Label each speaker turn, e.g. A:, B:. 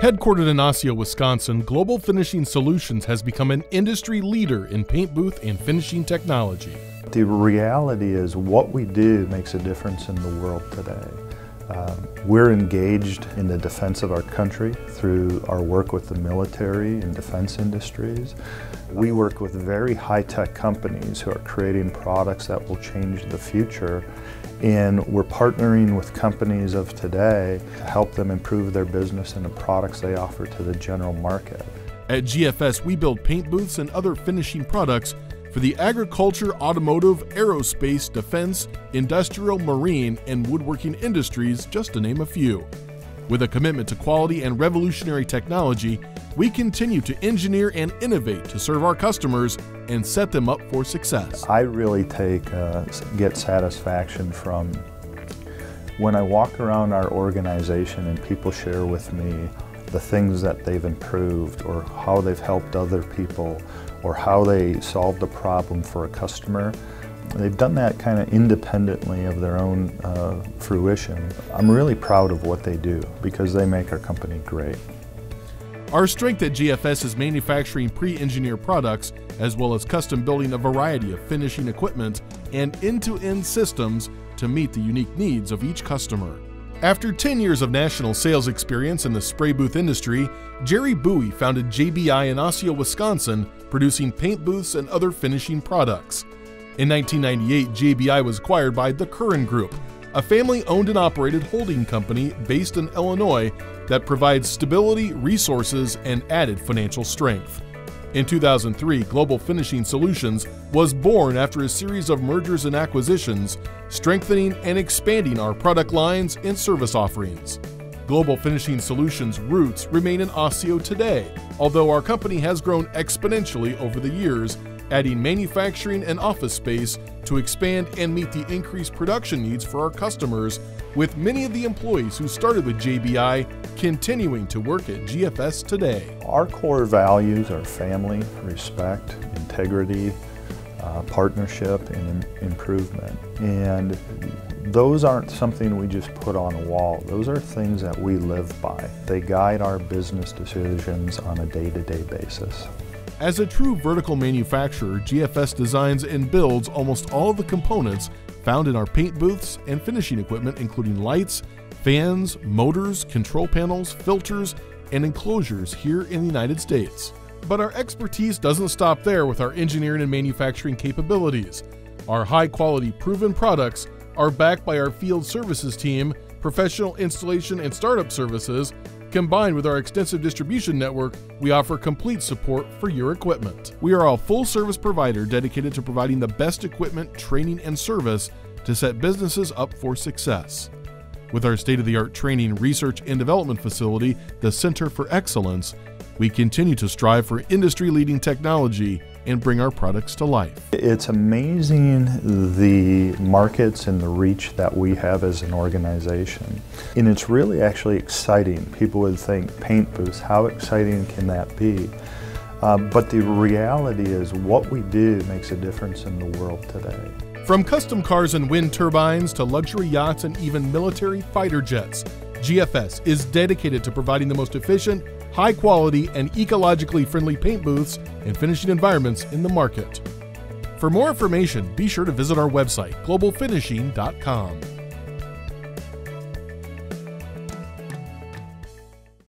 A: Headquartered in Osseo, Wisconsin, Global Finishing Solutions has become an industry leader in paint booth and finishing technology.
B: The reality is what we do makes a difference in the world today. Um, we're engaged in the defense of our country through our work with the military and defense industries. We work with very high-tech companies who are creating products that will change the future and we're partnering with companies of today to help them improve their business and the products they offer to the general market.
A: At GFS, we build paint booths and other finishing products for the agriculture, automotive, aerospace, defense, industrial, marine, and woodworking industries, just to name a few. With a commitment to quality and revolutionary technology, we continue to engineer and innovate to serve our customers and set them up for success.
B: I really take uh, get satisfaction from when I walk around our organization and people share with me the things that they've improved or how they've helped other people or how they solved a problem for a customer. They've done that kind of independently of their own uh, fruition. I'm really proud of what they do because they make our company great.
A: Our strength at GFS is manufacturing pre-engineered products as well as custom building a variety of finishing equipment and end-to-end systems to meet the unique needs of each customer. After 10 years of national sales experience in the spray booth industry, Jerry Bowie founded JBI in Osseo, Wisconsin, producing paint booths and other finishing products. In 1998, JBI was acquired by the Curran Group, a family owned and operated holding company based in Illinois that provides stability, resources, and added financial strength. In 2003, Global Finishing Solutions was born after a series of mergers and acquisitions, strengthening and expanding our product lines and service offerings. Global Finishing Solutions' roots remain in Osseo today, although our company has grown exponentially over the years, adding manufacturing and office space to expand and meet the increased production needs for our customers, with many of the employees who started with JBI continuing to work at GFS today.
B: Our core values are family, respect, integrity, uh, partnership, and improvement. And those aren't something we just put on a wall. Those are things that we live by. They guide our business decisions on a day-to-day -day basis.
A: As a true vertical manufacturer, GFS designs and builds almost all of the components found in our paint booths and finishing equipment including lights, fans, motors, control panels, filters, and enclosures here in the United States. But our expertise doesn't stop there with our engineering and manufacturing capabilities. Our high quality proven products are backed by our field services team, professional installation and startup services. Combined with our extensive distribution network, we offer complete support for your equipment. We are a full service provider dedicated to providing the best equipment, training, and service to set businesses up for success. With our state of the art training, research, and development facility, the Center for Excellence, we continue to strive for industry leading technology and bring our products to life.
B: It's amazing the markets and the reach that we have as an organization. And it's really actually exciting. People would think paint booths, how exciting can that be? Uh, but the reality is what we do makes a difference in the world today.
A: From custom cars and wind turbines to luxury yachts and even military fighter jets, GFS is dedicated to providing the most efficient, high quality, and ecologically friendly paint booths and finishing environments in the market. For more information, be sure to visit our website, globalfinishing.com.